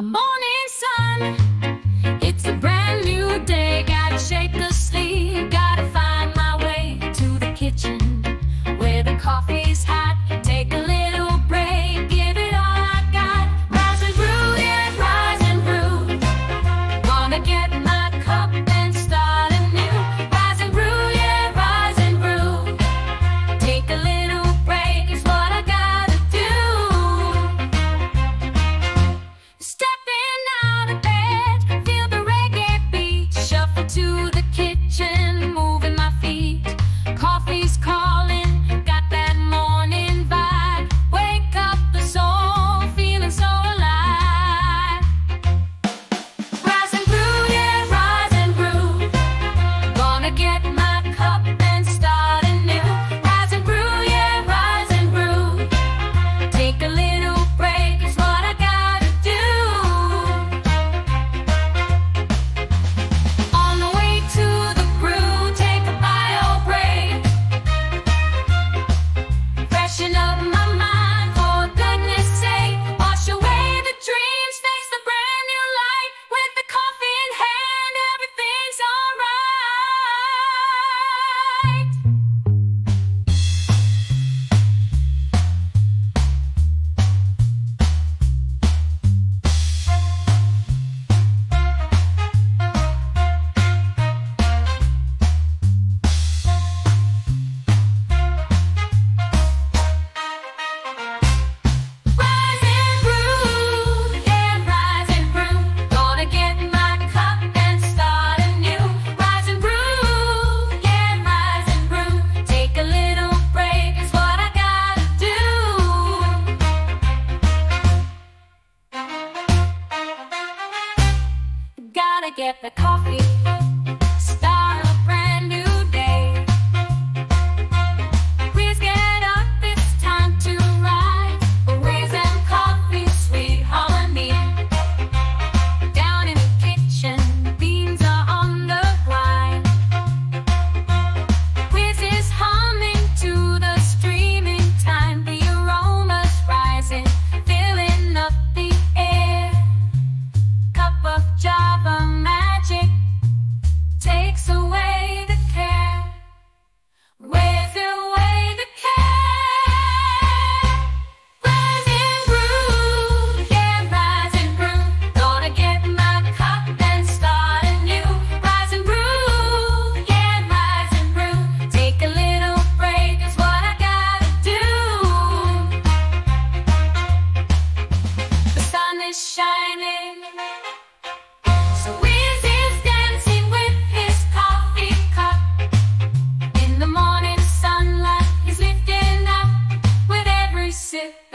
Morning sun, get the coffee,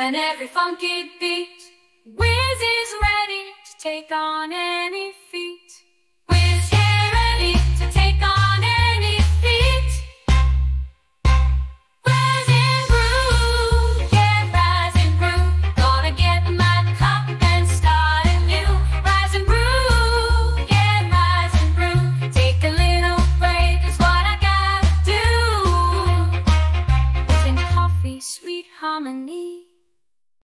and every funky beat. Whiz is ready to take on any feat. Whiz here ready to take on any feat. Rise and groove, yeah, rise and groove. Gonna get my cup and start anew. Rise and groove, yeah, rise and groove. Take a little break is what I gotta do. Tin coffee, sweet harmony.